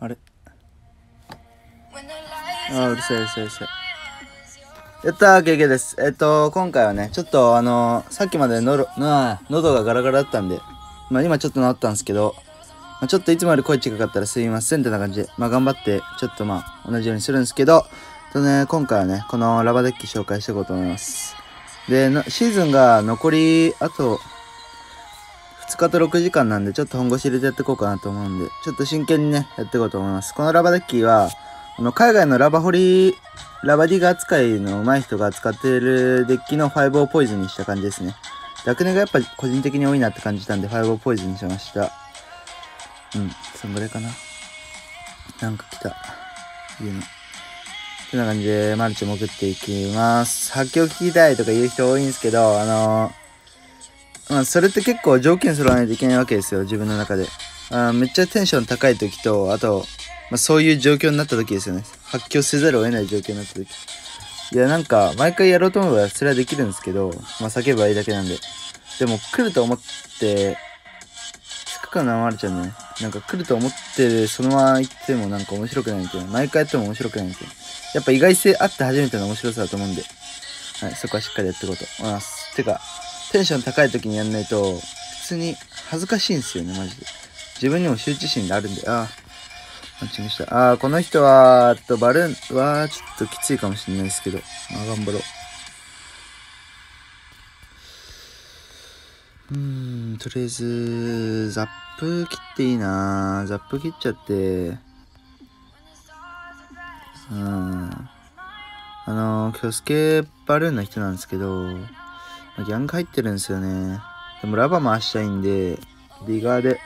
あれ？あうるさいうるさいうるさいやったー、ゲゲです。えっと、今回はね、ちょっとあのーさっきまでのろ、な喉がガラガラだったんで、まあ今ちょっと治ったんですけど、まあ、ちょっといつもより声近かったらすいませんってな感じで、まあ頑張って、ちょっとまあ同じようにするんですけど、とね、今回はね、このラバデッキ紹介していこうと思います。で、のシーズンが残り、あと、2日と6時間なんで、ちょっと本腰入れてやっていこうかなと思うんで、ちょっと真剣にね、やっていこうと思います。このラバデッキは、あの、海外のラバホリ、ラバディガ扱いの上手い人が使っているデッキの5をポイズンにした感じですね。ダクネがやっぱ個人的に多いなって感じたんで、5をポイズンにしました。うん、そんぐらいかな。なんか来た。家の。てな感じで、マルチ潜っていきます。発狂聞きたいとか言う人多いんですけど、あのまあ、それって結構条件揃わないといけないわけですよ、自分の中で。あめっちゃテンション高い時と、あと、まあ、そういう状況になった時ですよね。発狂せざるを得ない状況になった時。いや、なんか、毎回やろうと思えばそれはできるんですけど、まあ、叫べばいいだけなんで。でも、来ると思って、つくかな、まるちゃんね。なんか来ると思って、そのまま行ってもなんか面白くないみたいな。毎回やっても面白くないみたいな。やっぱ意外性あって初めての面白さだと思うんで、はい、そこはしっかりやっていこうと思います。てか、テンション高い時にやんないと、普通に恥ずかしいんですよね、マジで。自分にも羞恥心があるんで、ああ、マッチングした。ああ、この人は、と、バルーンは、ちょっときついかもしれないですけど、まあ、頑張ろう。うーん、とりあえず、ザップ切っていいなザップ切っちゃって、うん。あの、今日スケバルーンの人なんですけど、ギャング入ってるんですよね。でもラバ回したいんで、ディガーで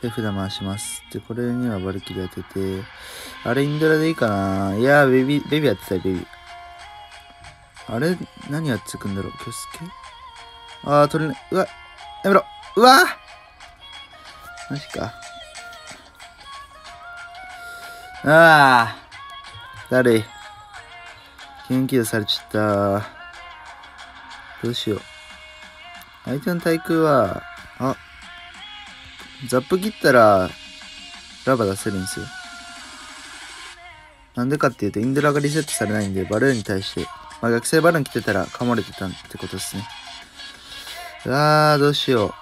手札回します。で、これにはバルキリ当てて、あれインドラでいいかないやー、ベビ、ベビーやってたい、ベビ。あれ何やってくんだろう？キョスケ？あー、取れない。うわ、やめろうわマジか。あー、だるい。元気出されちゃった。どうしよう。相手の対空は、あ、ザップ切ったら、ラバ出せるんですよ。なんでかっていうと、インドラがリセットされないんで、バルーンに対して、まあ、学生バルーン来てたら噛まれてたってことですね。うわー、どうしよう。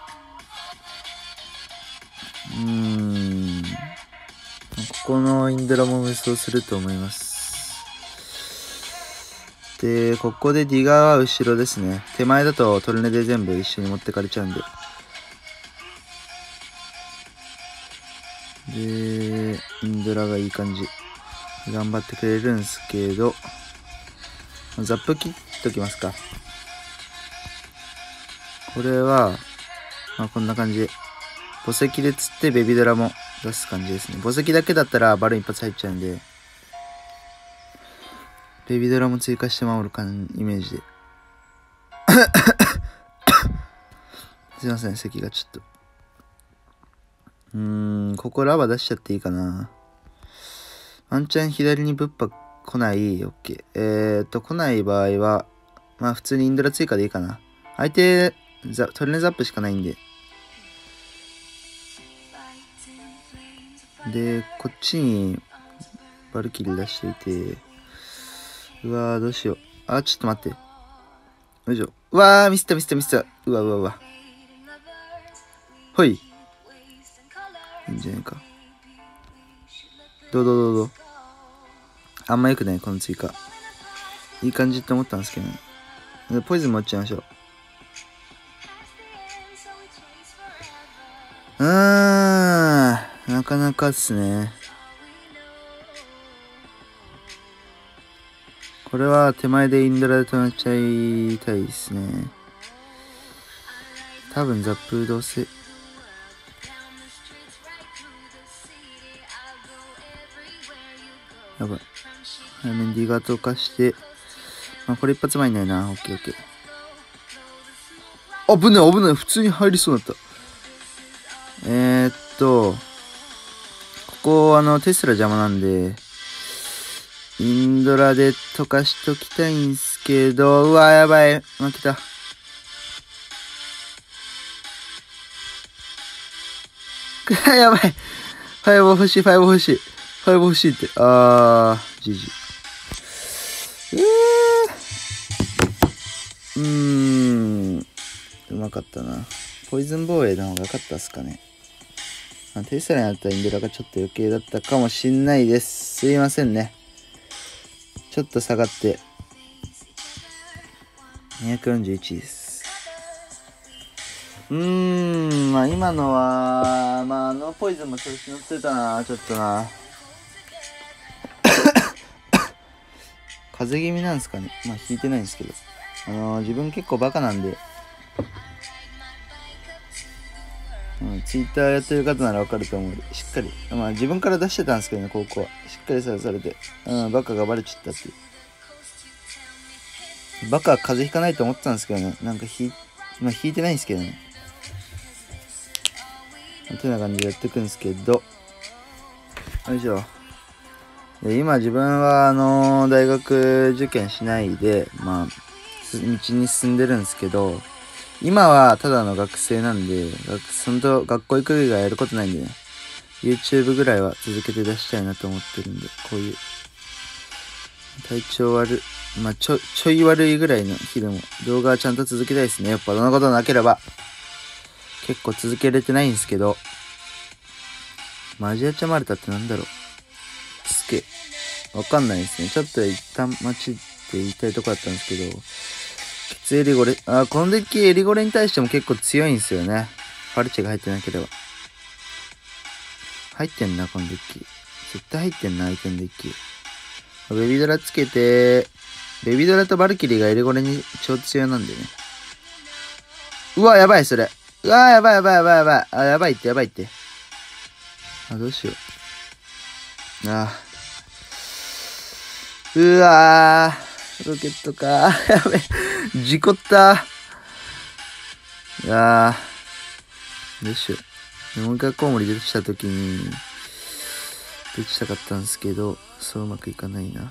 うーん。ここのインドラも無双すると思います。で、ここでディガーは後ろですね。手前だとトルネで全部一緒に持ってかれちゃうんで。で、インドラがいい感じ。頑張ってくれるんすけど、ザップ切っときますか。これは、まあこんな感じ。墓石で釣ってベビドラも出す感じですね。墓石だけだったらバルーン一発入っちゃうんで、ベビドラも追加して守る感イメージで。すいません、席がちょっと。うーん、ここラバ出しちゃっていいかな。ワンチャン左にぶっぱ来ない、オッケー。えーっと、来ない場合は、まあ普通にインドラ追加でいいかな。相手、ザトルネザップしかないんで。で、こっちにバルキリー出していて、うわー、どうしよう。あ、ちょっと待って。よいしょ。うわー、ミスったミスったミスった。うわうわうわ。ほい。いいんじゃないか。どうどうどうどう。あんま良くない、この追加。いい感じって思ったんですけどね。でポイズン持っちゃいましょう。うーん、なかなかっすね。これは手前でインドラで止めちゃいたいですね。多分ザップどうせ。やばい。早めにディガート化して。あ、これ一発前にないな。オッケーオッケー。危ない危ない。普通に入りそうだった。えー、っと、ここ、あの、テスラ邪魔なんで、インドラで溶かしときたいんすけど、うわ、やばい。負けた。やばい。ファイブ欲しい、ファイブ欲しい。ファイブ欲しいって。あー、じじ。うーん。うまかったな。ポイズン防衛の方が良かったっすかね。まあ、テスラになったらインデラがちょっと余計だったかもしんないです。すいませんね。ちょっと下がって。241です。うーん、まあ今のは、まああのポイズンも調子乗ってたな、ちょっとな。風邪気味なんですかね。まあ引いてないんですけど。あのー自分結構バカなんで、ツイッターやってる方ならわかると思うしっかり、まあ自分から出してたんですけどね、高校は。しっかりさらされて、うん、バカがバレちゃったっていう。バカは風邪ひかないと思ってたんですけどね、なんかひ、まあ引いてないんですけどね。てな感じでやっていくんですけど、よいしょ。で今自分はあの大学受験しないで、まあ、道に進んでるんですけど、今はただの学生なんで、学そんと学校行く以外やることないんでね、YouTube ぐらいは続けて出したいなと思ってるんで、こういう、体調悪、まあちょ、ちょい悪いぐらいの日でも動画はちゃんと続けたいですね。やっぱそんなことなければ、結構続けれてないんですけど、マジアチャマルタってなんだろうすけ。わかんないですね。ちょっと一旦待ちって言いたいとこだったんですけど、エリゴレ、あ、このデッキエリゴレに対しても結構強いんですよね。パルチェが入ってなければ。入ってんな、このデッキ。絶対入ってんな、相手のデッキ。ベビドラつけて、ベビドラとバルキリーがエリゴレに超強なんでね。うわ、やばい、それ。うわ、やばい、やばい、やばい、やばい。あ、やばいって、やばいって。あ、どうしよう。ああ。うわー、ロケットか。やべ、事故った。いやー、どうしよう。もう一回コウモリ出てきたときに、出てきたかったんですけど、そううまくいかないな。も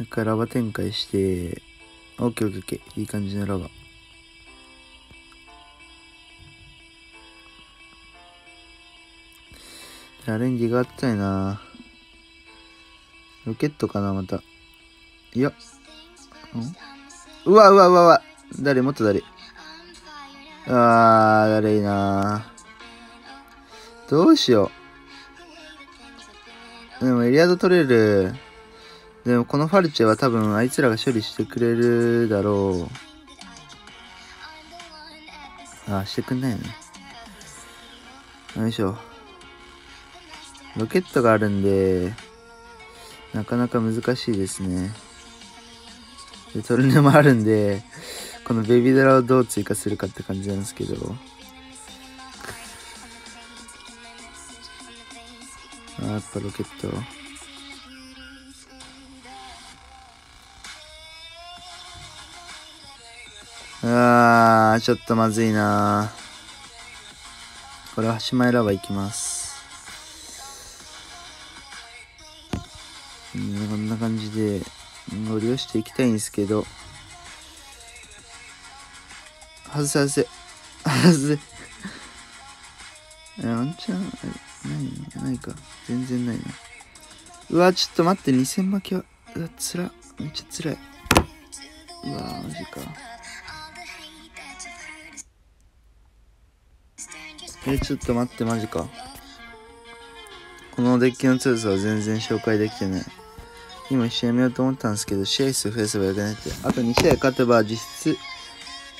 う一回ラバ展開して、オッケーオッケーオッケー、いい感じのラバ。アレンジがあったいなロケットかなまた。いや。ん？うわうわうわうわ。誰？もっと誰？あー、誰いいなどうしよう。でもエリアド取れる。でもこのファルチェは多分あいつらが処理してくれるだろう。あー、してくんないよね。よいしょ。ロケットがあるんで、なかなか難しいですね。で、トルネもあるんで、このベビードラをどう追加するかって感じなんですけど。あやっぱロケット。あー、ちょっとまずいなこれはシマエラバいきます。こんな感じで乗りをしていきたいんですけど。外せ外せ。外せ。えワンチャンないないか。全然ないな。うわちょっと待って2000負けはうわつらめっちゃつらい。うわマジか。えちょっと待ってマジか。このデッキの強さは全然紹介できてない。今試合見ようと思ったんですけど、試合数増やせばよくないって。あと2試合勝てば実質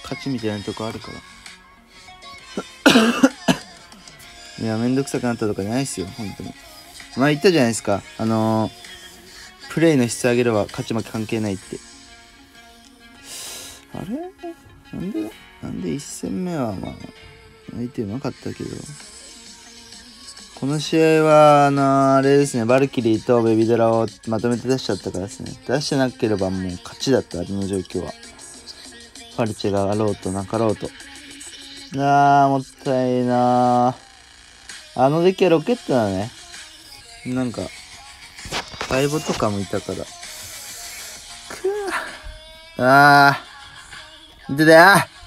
勝ちみたいなとこあるから。いや、めんどくさくなったとかじゃないっすよ、本当に。まあ言ったじゃないですか。あのー、プレイの質上げれば勝ち負け関係ないって。あれ？なんで、なんで1戦目はまあ、相手うまかったけど。この試合は、あのあれですね、バルキリーとベビドラをまとめて出しちゃったからですね。出してなければもう勝ちだった、あの状況は。ファルチェがあろうとなかろうと。あー、もったいなー。あのデッキはロケットだね。なんか、バイボとかもいたから。くー。あー。でだよ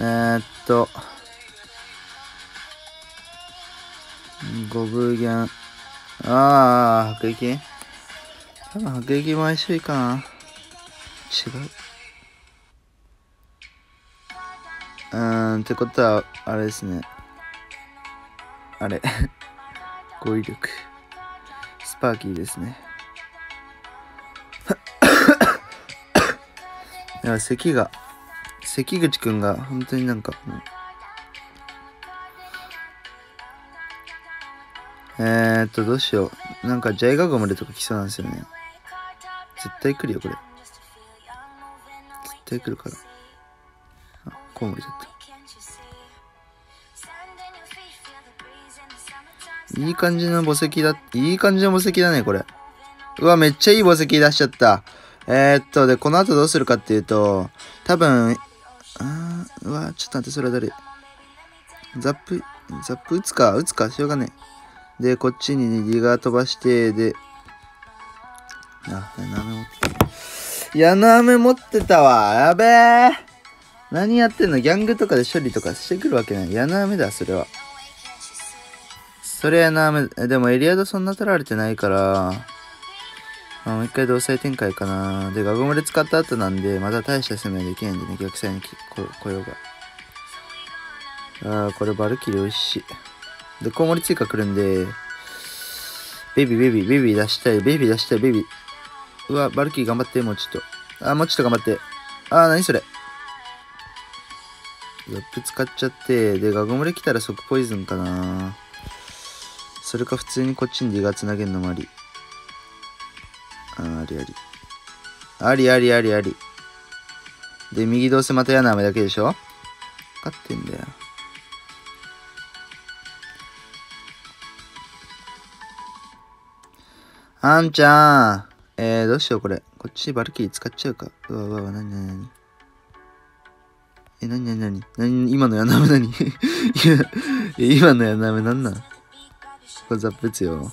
えー、っと、ゴブギャン。ああ、迫撃多分迫撃も相性いいかな。違う。うーん、ってことは、あれですね。あれ。語彙力。スパーキーですね。いや、咳が、関口くんが本当になんか、えーっと、どうしよう。なんか、ジャイガゴムレとか来そうなんですよね。絶対来るよ、これ。絶対来るから。あ、コウモリだった。いい感じの墓石だ、いい感じの墓石だね、これ。うわ、めっちゃいい墓石出しちゃった。えー、っと、で、この後どうするかっていうと、多分、あーうわ、ちょっと待って、それは誰？ザップ、ザップ打つか、打つか、しょうがねえ。で、こっちにリガー飛ばして、で、あ、矢の飴持ってた。矢の飴持ってたわ。やべえ。何やってんの？ギャングとかで処理とかしてくるわけない。矢の飴だ、それは。それ矢の飴、えでもエリアドそんな取られてないから、あもう一回同性展開かな。で、ガゴムレ使った後なんで、また大した攻めはできないんでね、逆サイにきこ来ようが。あー、これバルキリー美味しい。で、コウモリ追加来るんで、ベビーベビーベビー出したい、ベビー出したい、ベビー。うわ、バルキリ頑張って、もうちょっと。あー、もうちょっと頑張って。あー、何それ。ラップ使っちゃって、で、ガゴムレ来たら即ポイズンかな。それか普通にこっちにディガつなげるのもあり。あありあり。ありありありあり。で、右どうせまた嫌な雨だけでしょ？分かってんだよ。あんちゃん。えー、どうしようこれ。こっちバルキリー使っちゃうか。うわうわうわ、なになになにえ、なになになに？なに今のやなめなに？いや今のやなめなんなん？これザップ打つよ。はい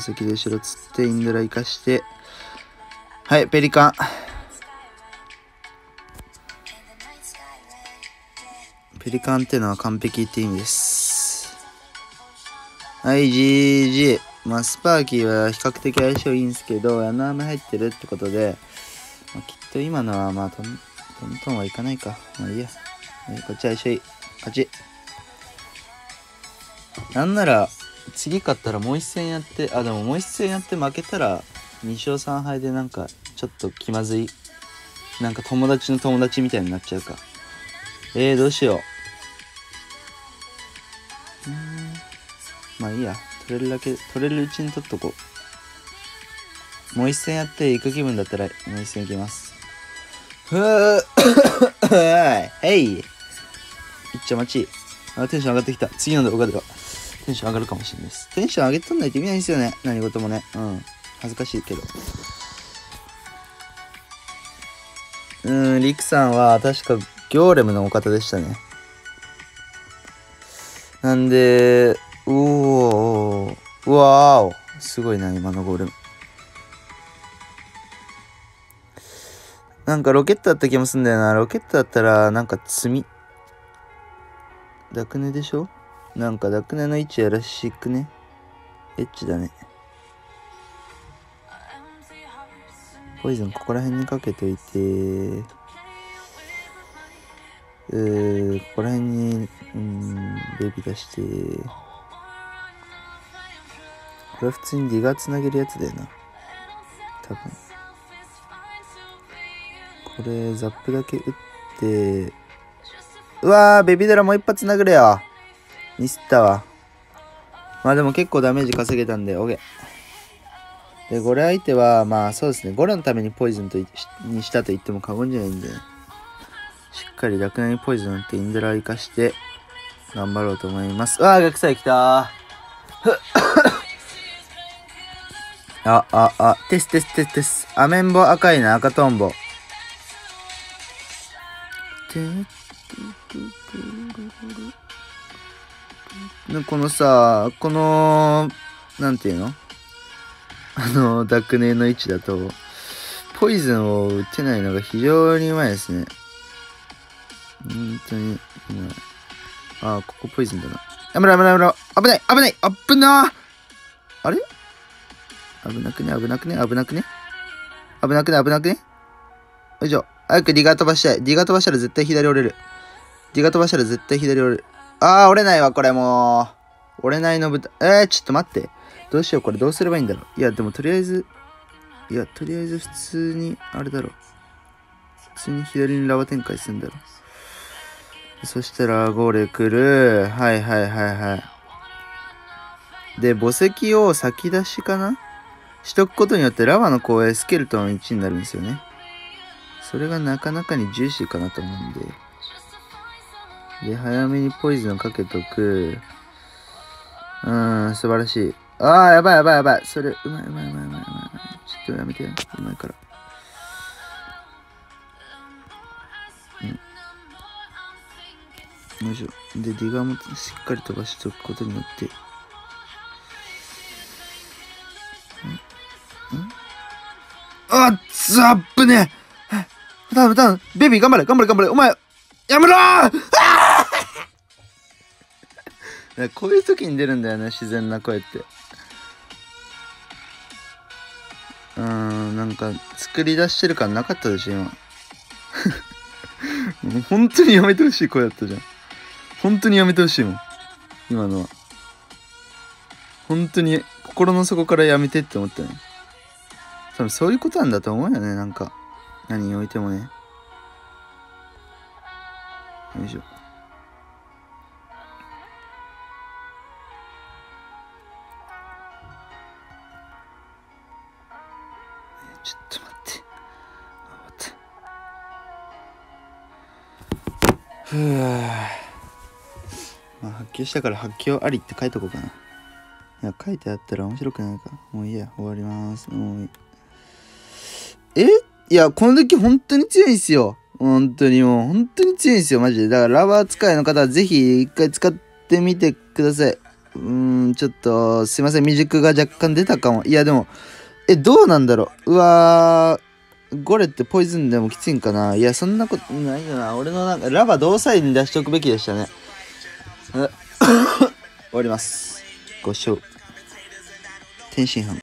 お席で後ろつって、インドラ生かして。はい、ペリカン。ペリカンっていうのは完璧って意味です。はい、GG。まあ、スパーキーは比較的相性いいんですけど、矢の飴入ってるってことで、まあ、きっと今のはまあトン、トントンはいかないか。まあいいや。はいこっち相性いい。勝ち。なんなら、次勝ったらもう一戦やって、あ、でももう一戦やって負けたら、2勝3敗でなんか、ちょっと気まずい。なんか友達の友達みたいになっちゃうか。えー、どうしよう。うん。まあいいや。取れるだけ、取れるうちに取っとこう。もう一戦やって行く気分だったら、もう一戦行きます。ふぅ へいいっちゃ待ち。あ、テンション上がってきた。次の動画では。テンション上がるかもしれないです。テンション上げとんないと意味ないんですよね。何事もね。うん。恥ずかしいけど。うん、リクさんは確かギョーレムのお方でしたね。なんで、うおー、うわーお。すごいな、今のゴーレム。なんかロケットだった気もすんだよな。ロケットだったら、なんか積み。ダクネでしょ？なんかダクネの位置やらしくね？エッチだね。ポイズンここら辺にかけといて、うー、ここら辺に、うん、ベビー出して、これは普通にディガーつなげるやつだよな。多分。これ、ザップだけ打って、うわー、ベビードラもう一発殴れよ。ミスったわ。まあでも結構ダメージ稼げたんで、オッケー。で、ゴレ相手は、まあそうですね、ゴレのためにポイズンとにしたと言っても過言じゃないんで、しっかり楽なにポイズンってインドラを生かして、頑張ろうと思います。うわー、逆サイ来た。あ、あ、あ、テステステステス。アメンボ赤いな、赤トンボ。てでこのさ、この、なんていうの？あの、ダクネの位置だと、ポイズンを打てないのが非常にうまいですね。本当に、うまい。ああ、ここポイズンだな。やめろやめろやめろ危ない危ない危なあれ？危なくね？危なくね？危なくね？危なくね？危なくね？よいしょ。早くディガー飛ばしたい。ディガー飛ばしたら絶対左折れる。ディガー飛ばしたら絶対左折れる。ああ、折れないわ、これもう。折れないの豚。えー、ちょっと待って。どうしよう、これどうすればいいんだろう。いや、でもとりあえず、いや、とりあえず普通に、あれだろう。普通に左にラヴァ展開するんだろう。そしたら、ゴーレ来る。はいはいはいはい。で、墓石を先出しかな？しとくことによってラバの公営スケルトン1になるんですよね。それがなかなかにジューシーかなと思うんで。で、早めにポイズンをかけとく。うーん、素晴らしい。ああ、やばいやばいやばい。それ、うまいうまいうまいうまいうまい。ちょっとやめて。うまいから。うん。よいしょ。で、ディガーもしっかり飛ばしておくことによって。ん？ん？あっつあっぶね頼む頼むベビー頑張れ頑張れ頑張れお前やめろーこういう時に出るんだよね自然な声って。うーんなんか作り出してる感なかったでしょ今。もう本当にやめてほしい声だったじゃん。本当にやめてほしいもん今のは。本当に心の底からやめてって思ったね多分そういうことなんだと思うよねなんか。何においてもね。よいしょ。したから発狂ありって書いとこうかないや書いてあったら面白くないかもういいや終わりますもういいえ？いや、このデッキ本当に強いんすよ。本当にもう、本当に強いんすよ、マジで。だから、ラバー使いの方はぜひ一回使ってみてください。うーん、ちょっと、すいません、未熟が若干出たかも。いや、でも、え、どうなんだろう。うわー、ゴレってポイズンでもきついんかないや、そんなことないよな。俺のなんか、ラバ同サイに出しておくべきでしたね。終わります。ご視聴。天津飯。